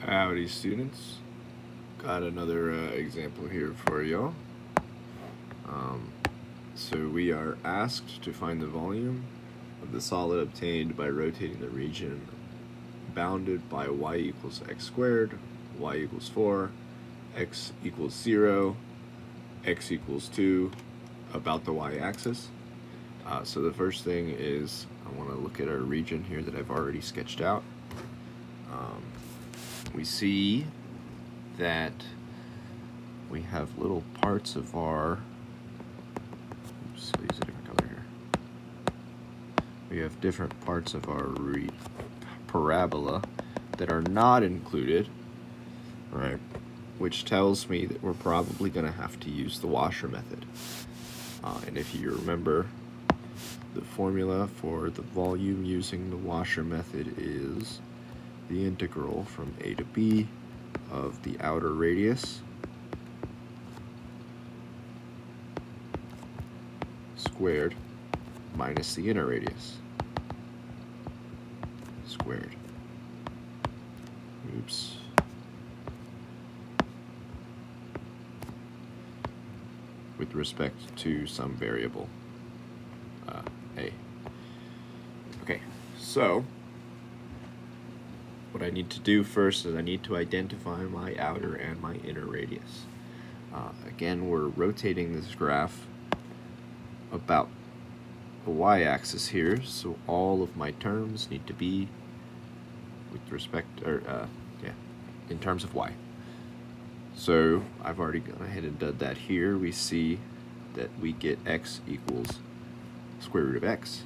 Howdy students, got another uh, example here for y'all. Um, so we are asked to find the volume of the solid obtained by rotating the region bounded by y equals x squared, y equals 4, x equals 0, x equals 2, about the y-axis. Uh, so the first thing is I want to look at our region here that I've already sketched out. Um, we see that we have little parts of our oops, I'll use a different color here. We have different parts of our parabola that are not included, right? Which tells me that we're probably going to have to use the washer method. Uh, and if you remember, the formula for the volume using the washer method is the integral from a to b of the outer radius squared minus the inner radius squared. Oops. With respect to some variable, uh, a. Okay, so what I need to do first is I need to identify my outer and my inner radius. Uh, again, we're rotating this graph about the y-axis here, so all of my terms need to be with respect, or uh, yeah, in terms of y. So I've already gone ahead and done that here. We see that we get x equals square root of x,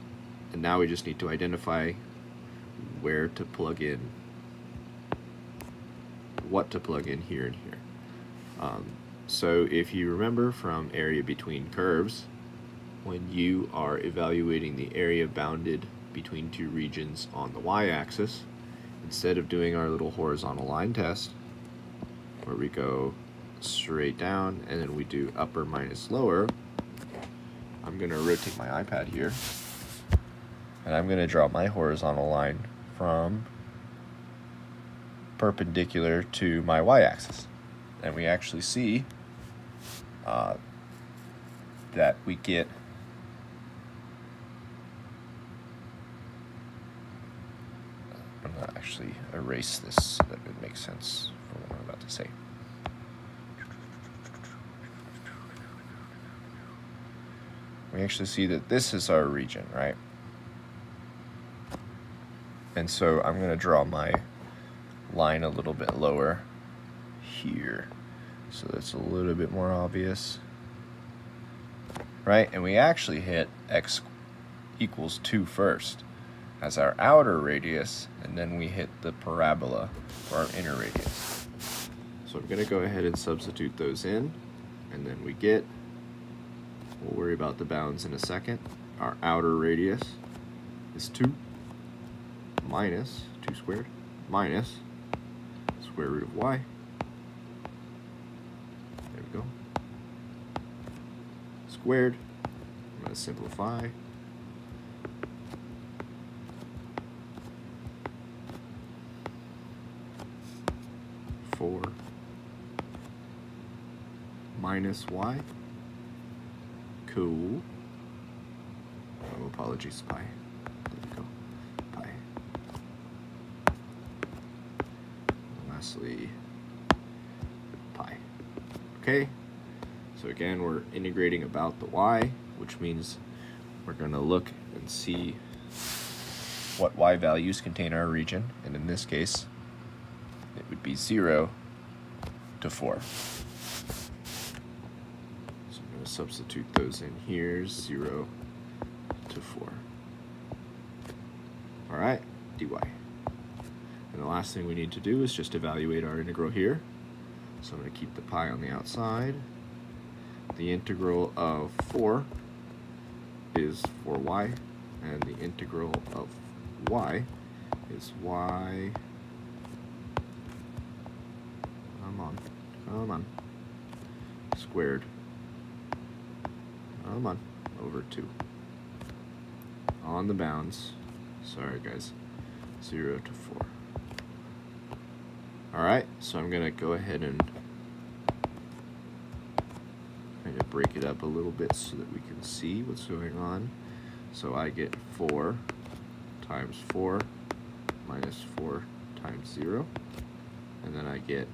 and now we just need to identify where to plug in what to plug in here and here. Um, so if you remember from area between curves, when you are evaluating the area bounded between two regions on the y-axis, instead of doing our little horizontal line test, where we go straight down and then we do upper minus lower, I'm going to rotate my iPad here, and I'm going to draw my horizontal line from perpendicular to my y-axis. And we actually see uh, that we get I'm to actually erase this so that it makes sense for what I'm about to say. We actually see that this is our region, right? And so I'm going to draw my line a little bit lower here. So that's a little bit more obvious. Right, and we actually hit x equals 2 first as our outer radius, and then we hit the parabola for our inner radius. So I'm going to go ahead and substitute those in, and then we get, we'll worry about the bounds in a second, our outer radius is 2 minus 2 squared minus square root of y. There we go. Squared. I'm going to simplify. Four minus y. Cool. Oh, apologies, pi. Lastly pi. Okay, so again, we're integrating about the y, which means we're going to look and see what y values contain our region, and in this case, it would be 0 to 4. So I'm going to substitute those in here, 0 to 4. Alright, dy. And the last thing we need to do is just evaluate our integral here. So I'm going to keep the pi on the outside. The integral of 4 is 4y, and the integral of y is y. Come on, come on. Squared. Come on, over 2. On the bounds. Sorry, guys. 0 to 4. Alright, so I'm going to go ahead and kind of break it up a little bit so that we can see what's going on. So I get 4 times 4 minus 4 times 0. And then I get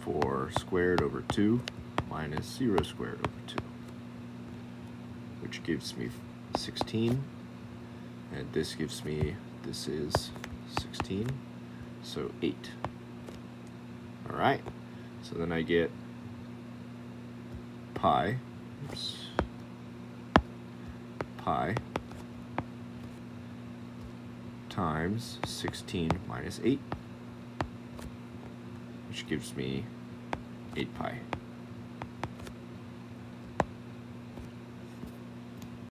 4 squared over 2 minus 0 squared over 2, which gives me 16. And this gives me, this is 16, so 8. All right, so then I get pi, oops, pi times 16 minus 8, which gives me 8 pi.